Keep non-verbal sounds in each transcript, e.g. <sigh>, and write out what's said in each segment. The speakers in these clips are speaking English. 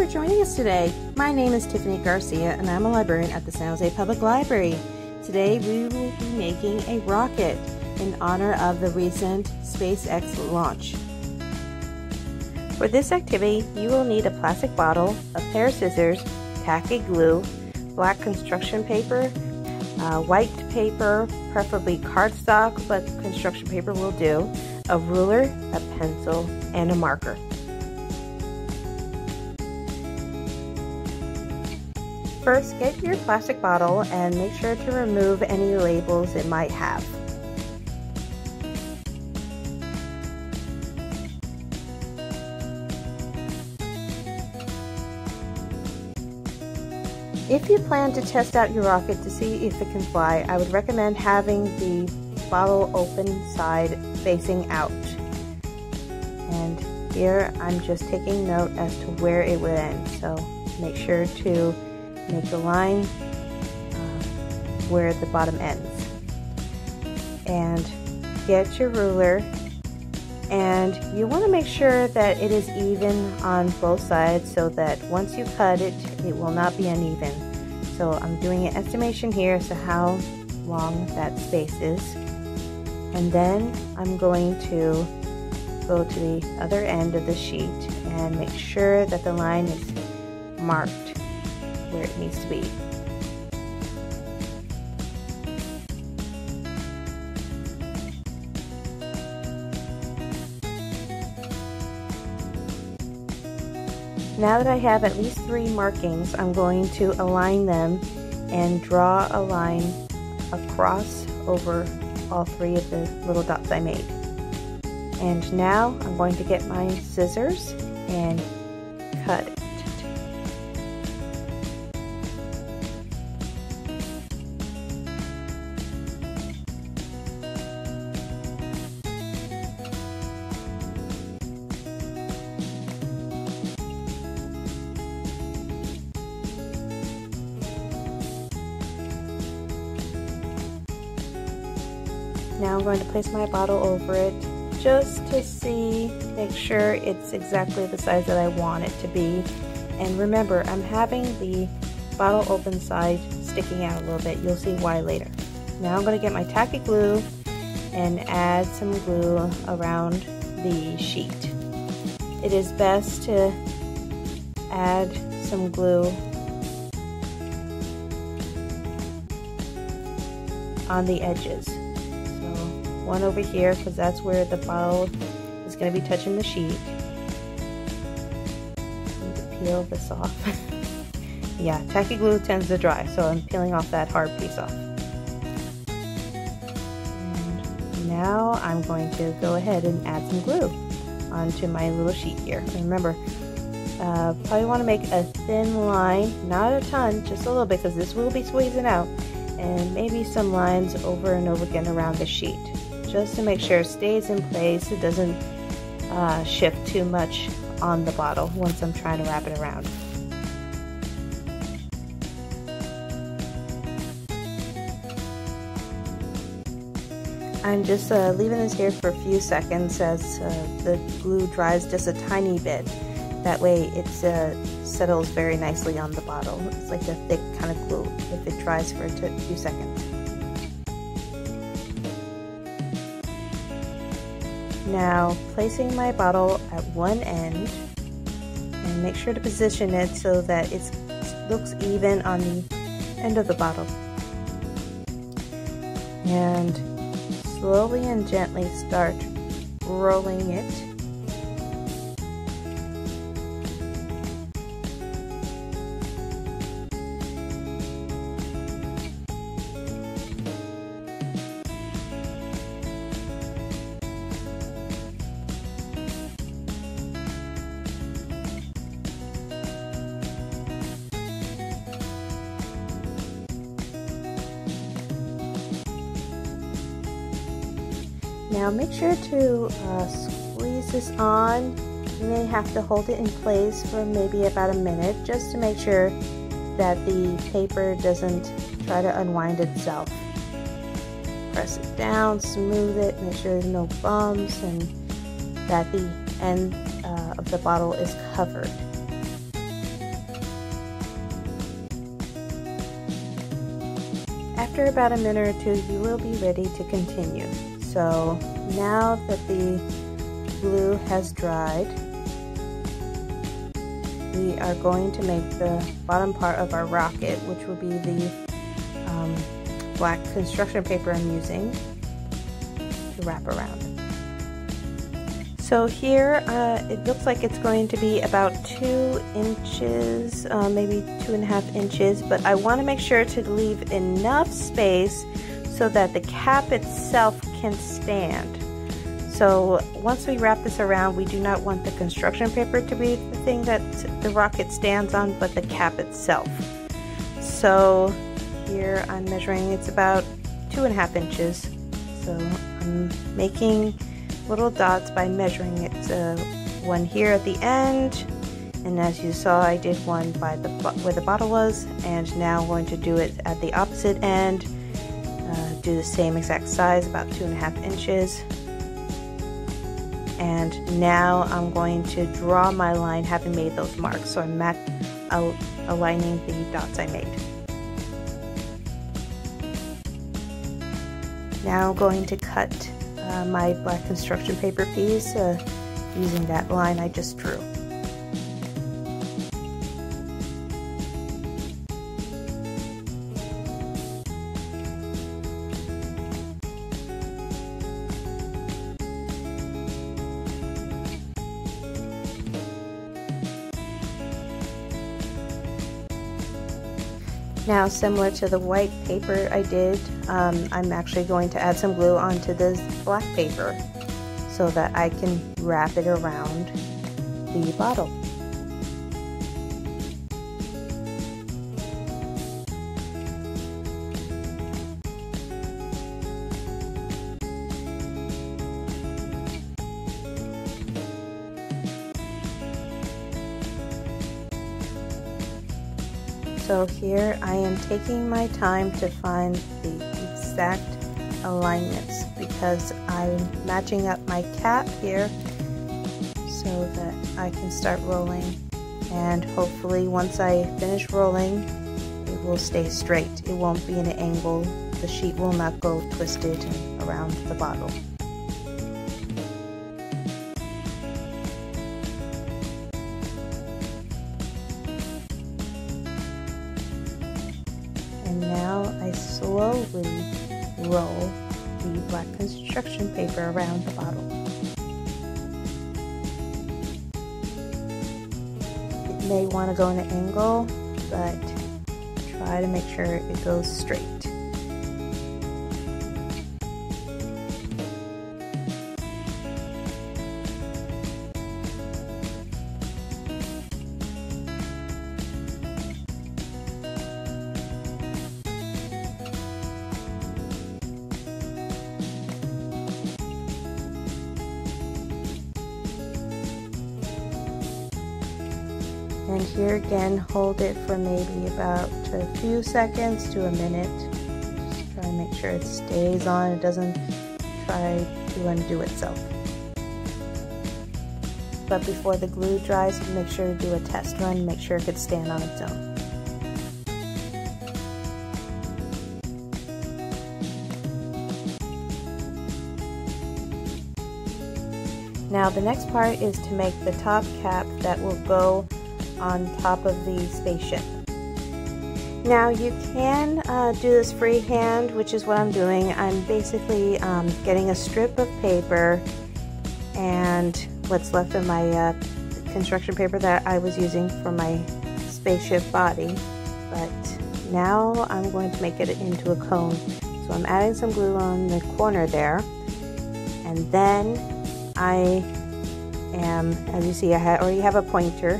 for joining us today. My name is Tiffany Garcia and I'm a librarian at the San Jose Public Library. Today we will be making a rocket in honor of the recent SpaceX launch. For this activity, you will need a plastic bottle, a pair of scissors, tacky glue, black construction paper, uh, white paper, preferably cardstock, but construction paper will do, a ruler, a pencil, and a marker. First, get your plastic bottle and make sure to remove any labels it might have. If you plan to test out your rocket to see if it can fly, I would recommend having the bottle open side facing out. And here I'm just taking note as to where it would end. So make sure to make the line uh, where the bottom ends. And get your ruler and you want to make sure that it is even on both sides so that once you cut it, it will not be uneven. So I'm doing an estimation here as to how long that space is. And then I'm going to go to the other end of the sheet and make sure that the line is marked where it needs to be. Now that I have at least three markings, I'm going to align them and draw a line across over all three of the little dots I made. And now I'm going to get my scissors and Now I'm going to place my bottle over it just to see, make sure it's exactly the size that I want it to be. And remember, I'm having the bottle open side sticking out a little bit. You'll see why later. Now I'm going to get my tacky glue and add some glue around the sheet. It is best to add some glue on the edges one over here because that's where the bottle is going to be touching the sheet. Need to peel this off. <laughs> yeah, tacky glue tends to dry, so I'm peeling off that hard piece off. And now I'm going to go ahead and add some glue onto my little sheet here. Remember, uh, probably want to make a thin line, not a ton, just a little bit because this will be squeezing out and maybe some lines over and over again around the sheet just to make sure it stays in place. It doesn't uh, shift too much on the bottle once I'm trying to wrap it around. I'm just uh, leaving this here for a few seconds as uh, the glue dries just a tiny bit. That way it uh, settles very nicely on the bottle. It's like a thick kind of glue if it dries for a few seconds. Now placing my bottle at one end and make sure to position it so that it looks even on the end of the bottle. And slowly and gently start rolling it Now make sure to uh, squeeze this on. You may have to hold it in place for maybe about a minute just to make sure that the paper doesn't try to unwind itself. Press it down, smooth it, make sure there's no bumps and that the end uh, of the bottle is covered. After about a minute or two, you will be ready to continue. So now that the glue has dried, we are going to make the bottom part of our rocket, which will be the um, black construction paper I'm using to wrap around. So here uh, it looks like it's going to be about two inches, uh, maybe two and a half inches, but I want to make sure to leave enough space so that the cap itself can stand. So once we wrap this around, we do not want the construction paper to be the thing that the rocket stands on, but the cap itself. So here I'm measuring, it's about two and a half inches. So I'm making little dots by measuring it. Uh, one here at the end, and as you saw, I did one by the where the bottle was, and now I'm going to do it at the opposite end. Uh, do the same exact size, about two and a half inches. And now I'm going to draw my line having made those marks. So I'm al aligning the dots I made. Now I'm going to cut uh, my black construction paper piece uh, using that line I just drew. Now similar to the white paper I did, um, I'm actually going to add some glue onto this black paper so that I can wrap it around the bottle. So here I am taking my time to find the exact alignments because I'm matching up my cap here so that I can start rolling and hopefully once I finish rolling it will stay straight. It won't be in an angle. The sheet will not go twisted around the bottle. And now I slowly roll the black construction paper around the bottle. It may want to go in an angle, but try to make sure it goes straight. And here again hold it for maybe about a few seconds to a minute. Just try to make sure it stays on. It doesn't try to undo itself. But before the glue dries make sure to do a test run. Make sure it could stand on its own. Now the next part is to make the top cap that will go on top of the spaceship. Now you can uh, do this freehand, which is what I'm doing. I'm basically um, getting a strip of paper and what's left of my uh, construction paper that I was using for my spaceship body. But now I'm going to make it into a cone. So I'm adding some glue on the corner there. And then I am, as you see, I already have a pointer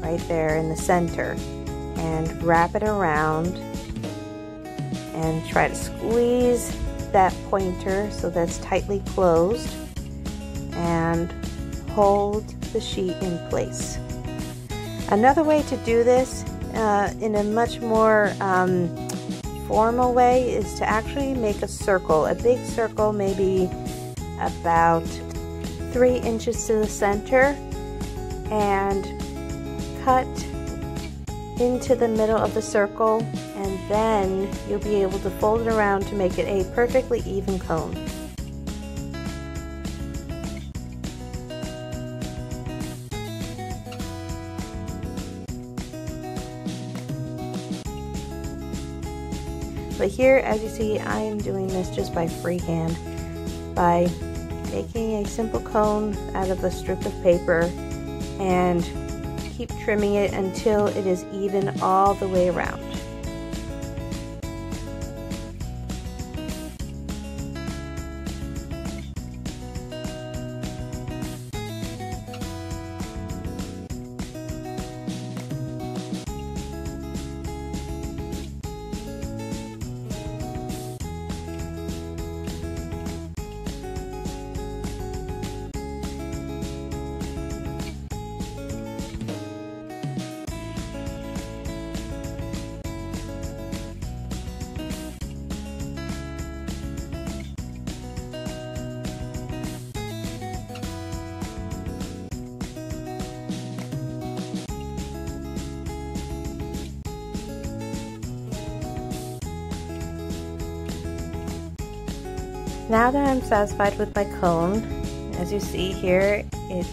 right there in the center and wrap it around and try to squeeze that pointer so that's tightly closed and hold the sheet in place. Another way to do this uh, in a much more um, formal way is to actually make a circle, a big circle maybe about three inches to the center and cut into the middle of the circle and then you'll be able to fold it around to make it a perfectly even cone. But here, as you see, I am doing this just by freehand, by making a simple cone out of a strip of paper and keep trimming it until it is even all the way around. Now that I'm satisfied with my cone, as you see here, it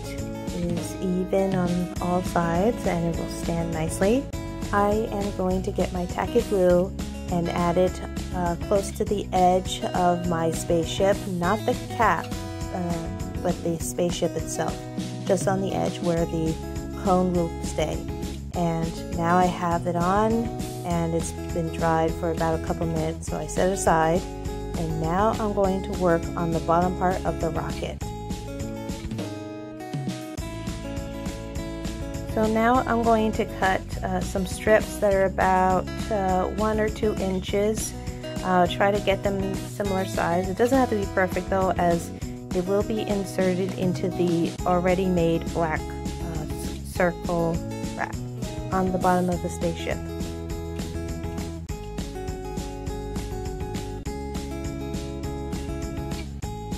is even on all sides and it will stand nicely. I am going to get my tacky glue and add it uh, close to the edge of my spaceship, not the cap, uh, but the spaceship itself, just on the edge where the cone will stay. And now I have it on and it's been dried for about a couple minutes, so I set it aside and now I'm going to work on the bottom part of the rocket. So now I'm going to cut uh, some strips that are about uh, one or two inches. Uh, try to get them similar size. It doesn't have to be perfect though as it will be inserted into the already made black uh, circle wrap on the bottom of the spaceship.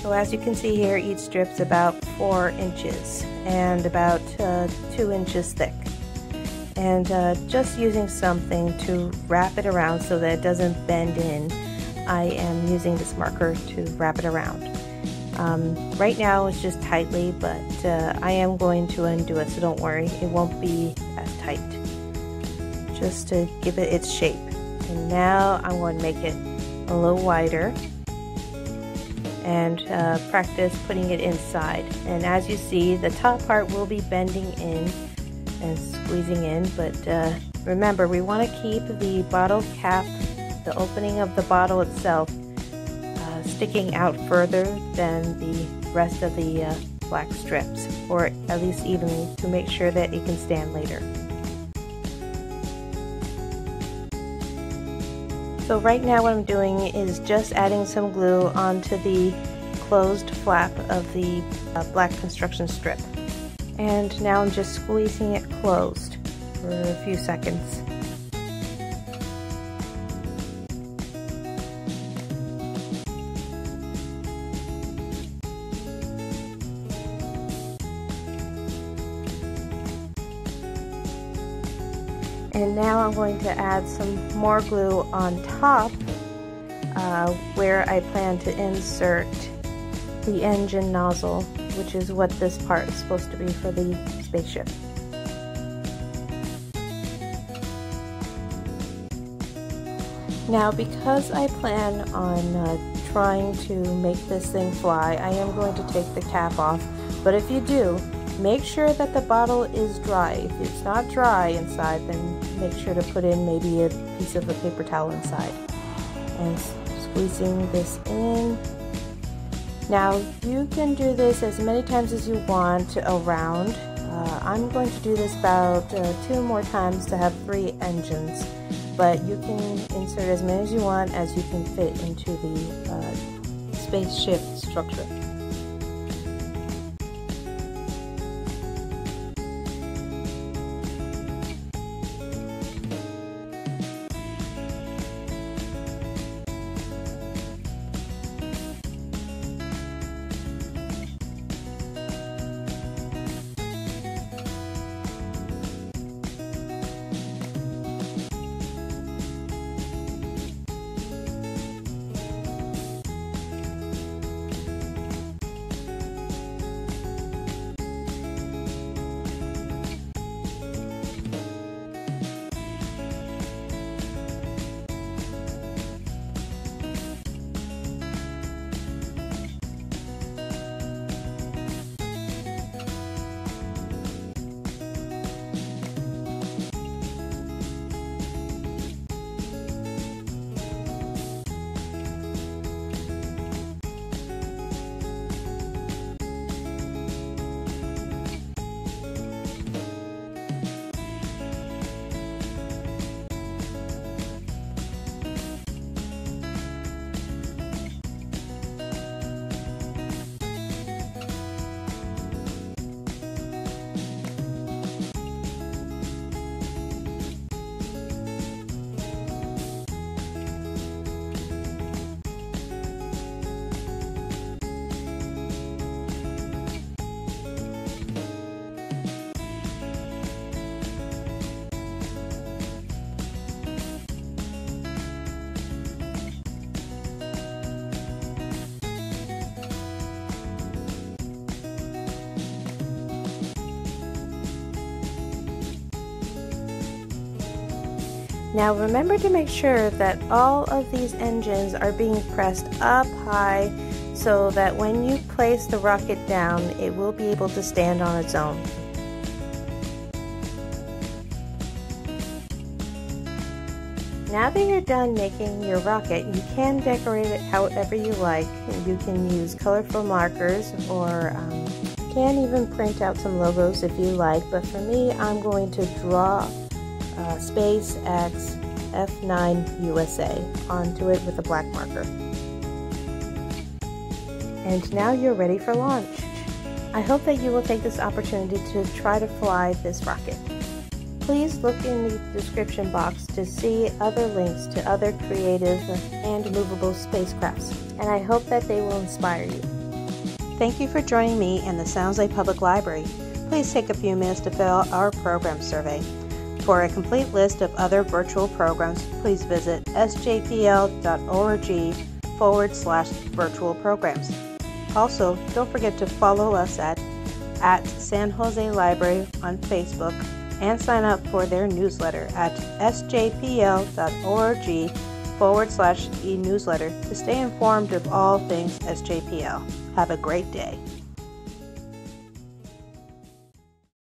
So as you can see here, each strip's about four inches and about uh, two inches thick. And uh, just using something to wrap it around so that it doesn't bend in, I am using this marker to wrap it around. Um, right now it's just tightly, but uh, I am going to undo it, so don't worry, it won't be as tight. Just to give it its shape. And now I'm going to make it a little wider and uh, practice putting it inside. And as you see, the top part will be bending in and squeezing in, but uh, remember, we want to keep the bottle cap, the opening of the bottle itself, uh, sticking out further than the rest of the uh, black strips, or at least evenly, to make sure that it can stand later. So right now what I'm doing is just adding some glue onto the closed flap of the uh, black construction strip. And now I'm just squeezing it closed for a few seconds. Now going to add some more glue on top uh, where I plan to insert the engine nozzle, which is what this part is supposed to be for the spaceship. Now because I plan on uh, trying to make this thing fly, I am going to take the cap off, but if you do, Make sure that the bottle is dry. If it's not dry inside, then make sure to put in maybe a piece of a paper towel inside. And squeezing this in. Now you can do this as many times as you want around. Uh, I'm going to do this about uh, two more times to have three engines, but you can insert as many as you want as you can fit into the uh, spaceship structure. Now remember to make sure that all of these engines are being pressed up high so that when you place the rocket down, it will be able to stand on its own. Now that you're done making your rocket, you can decorate it however you like. You can use colorful markers or um, can even print out some logos if you like, but for me, I'm going to draw uh, SpaceX F9 USA onto it with a black marker. And now you're ready for launch. I hope that you will take this opportunity to try to fly this rocket. Please look in the description box to see other links to other creative and movable spacecrafts, and I hope that they will inspire you. Thank you for joining me in the San Jose Public Library. Please take a few minutes to fill out our program survey. For a complete list of other virtual programs, please visit sjpl.org forward slash virtual programs. Also, don't forget to follow us at, at San Jose Library on Facebook and sign up for their newsletter at sjpl.org forward slash e newsletter to stay informed of all things SJPL. Have a great day.